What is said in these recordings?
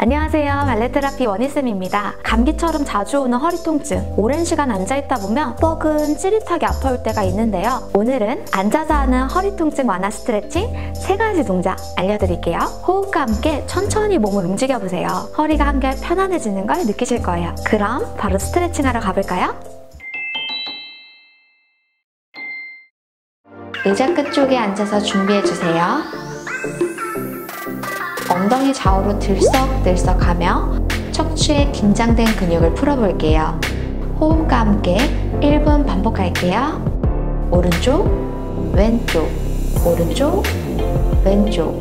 안녕하세요. 발레테라피 원희쌤입니다. 감기처럼 자주 오는 허리 통증, 오랜 시간 앉아있다 보면 뻐근 찌릿하게 아파올 때가 있는데요. 오늘은 앉아서 하는 허리 통증 완화 스트레칭 세 가지 동작 알려드릴게요. 호흡과 함께 천천히 몸을 움직여보세요. 허리가 한결 편안해지는 걸 느끼실 거예요. 그럼 바로 스트레칭 하러 가볼까요? 의자 끝쪽에 앉아서 준비해주세요. 엉덩이 좌우로 들썩들썩하며 척추의 긴장된 근육을 풀어볼게요. 호흡과 함께 1분 반복할게요. 오른쪽, 왼쪽, 오른쪽, 왼쪽.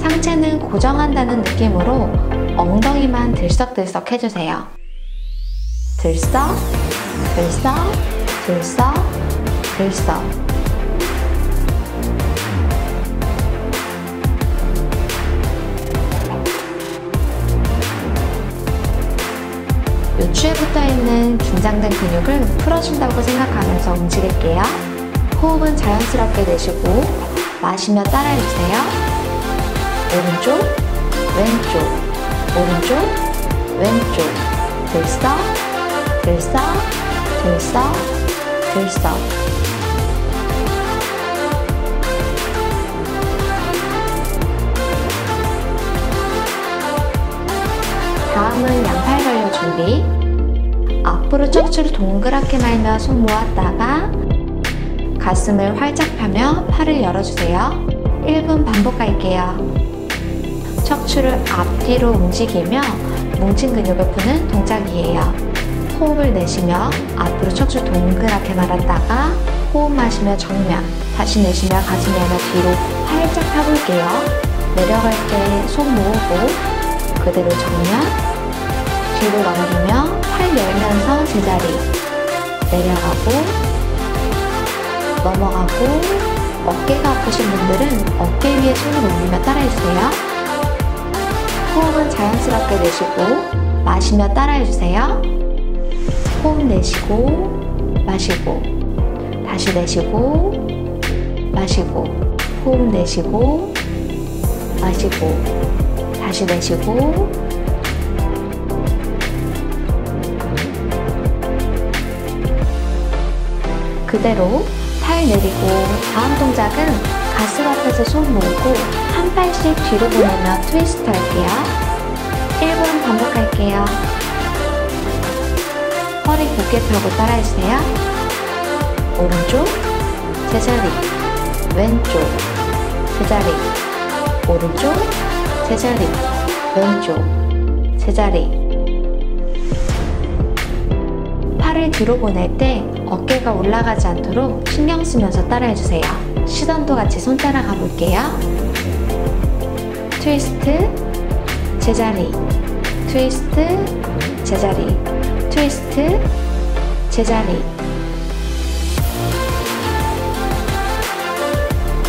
상체는 고정한다는 느낌으로 엉덩이만 들썩들썩 해주세요. 들썩, 들썩, 들썩, 들썩. 요추에 붙어있는 긴장된 근육을 풀어준다고 생각하면서 움직일게요. 호흡은 자연스럽게 내쉬고 마시며 따라해주세요. 오른쪽, 왼쪽, 오른쪽, 왼쪽 들썩, 들썩, 들썩, 들썩 벌려 준비 앞으로 척추를 동그랗게 말며 손 모았다가 가슴을 활짝 펴며 팔을 열어주세요. 1분 반복할게요. 척추를 앞뒤로 움직이며 뭉친 근육을 푸는 동작이에요. 호흡을 내쉬며 앞으로 척추 동그랗게 말았다가 호흡 마시며 정면 다시 내쉬며 가슴 열며 뒤로 활짝 펴볼게요. 내려갈 때 손 모으고 그대로 정면 뒤로 넘기며 팔 열면서 제자리. 내려가고 넘어가고 어깨가 아프신 분들은 어깨 위에 손을 올리며 따라해주세요. 호흡은 자연스럽게 내쉬고 마시며 따라해주세요. 호흡 내쉬고 마시고 다시 내쉬고 마시고 호흡 내쉬고 마시고 다시 내쉬고 그대로 팔 내리고 다음 동작은 가슴 앞에서 손 모으고 한 팔씩 뒤로 보내며 트위스트 할게요. 1분 반복할게요. 허리 곧게 펴고 따라해주세요. 오른쪽, 제자리, 왼쪽, 제자리, 오른쪽, 제자리 왼쪽 제자리 팔을 뒤로 보낼 때 어깨가 올라가지 않도록 신경 쓰면서 따라해주세요. 시선도 같이 손 따라가 볼게요. 트위스트 제자리. 트위스트 제자리. 트위스트 제자리.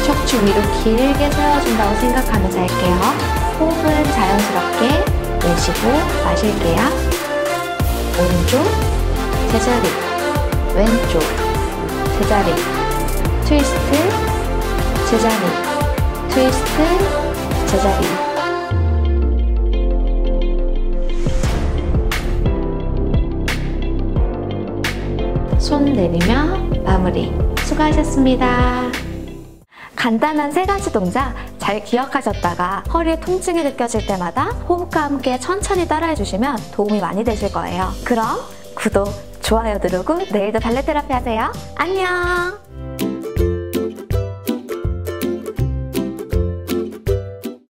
척추 위로 길게 세워준다고 생각하면서 할게요. 호흡은 자연스럽게 내쉬고 마실게요. 오른쪽, 제자리, 왼쪽, 제자리, 트위스트, 제자리, 트위스트, 제자리. 손 내리며 마무리. 수고하셨습니다. 간단한 세 가지 동작 잘 기억하셨다가 허리에 통증이 느껴질 때마다 호흡과 함께 천천히 따라해 주시면 도움이 많이 되실 거예요. 그럼 구독, 좋아요 누르고 내일도 발레 테라피 하세요. 안녕!